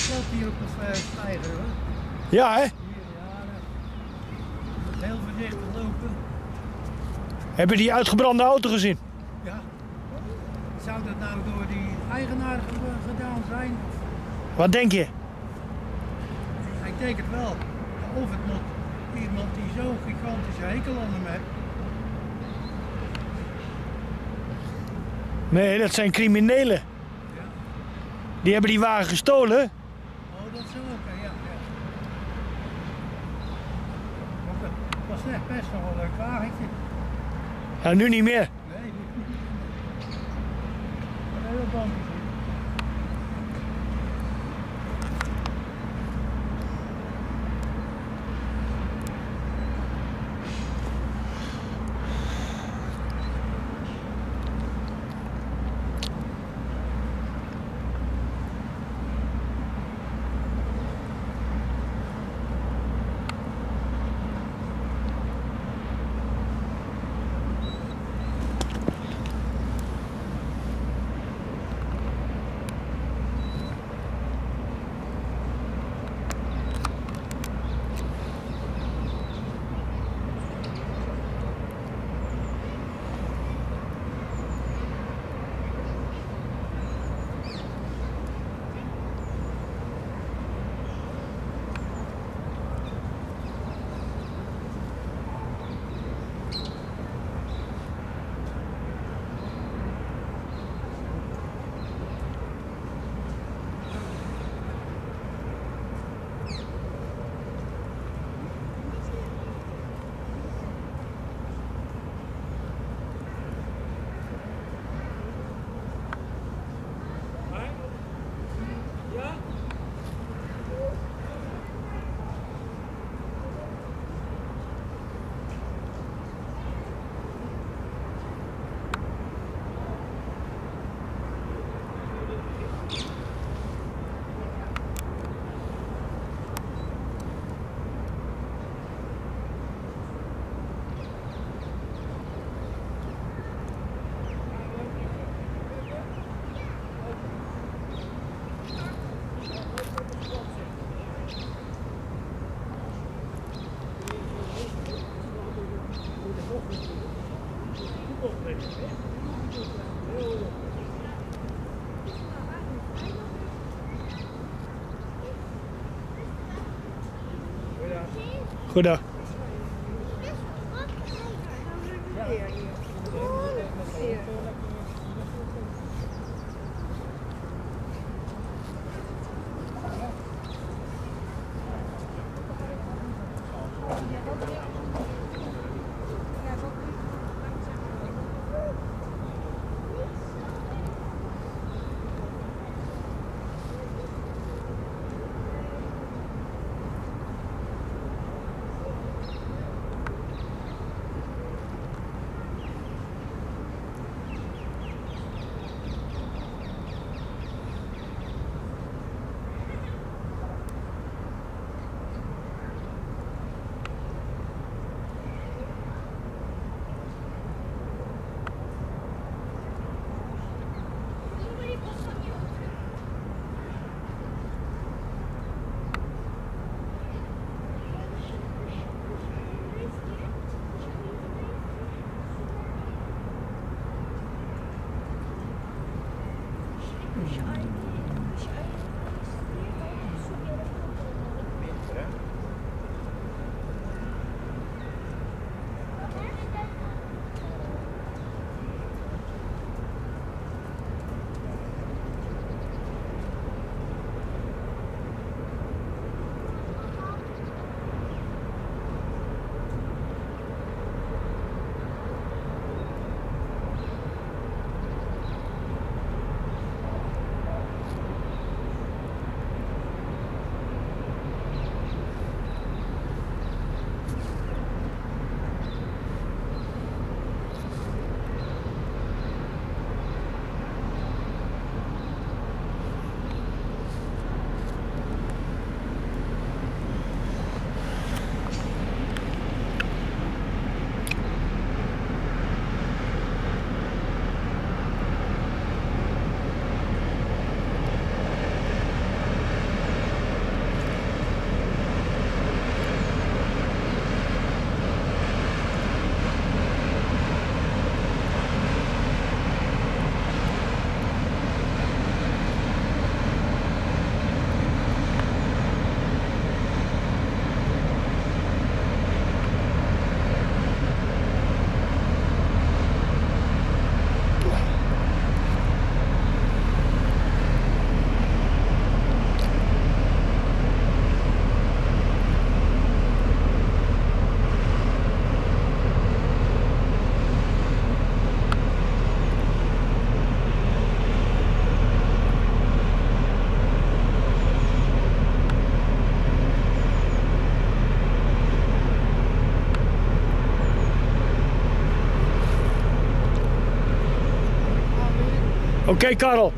asfalt hier op de stijger hoor. Ja, hè? Hier, ja. moet Heel voorzichtig lopen. Heb je die uitgebrande auto gezien? Ja. Zou dat nou door die eigenaar ge- gedaan zijn? Wat denk je? Ik denk het wel. Of het nog iemand die zo'n gigantische hekel aan hem heeft. Nee, dat zijn criminelen. Ja. Die hebben die wagen gestolen. Oh, dat zou ook, hè, ja. ja. Want Het was echt best wel een leuk wagentje. Ja, nu niet meer. Nee, een heel bandje. 好的。Oké, okay, Karel.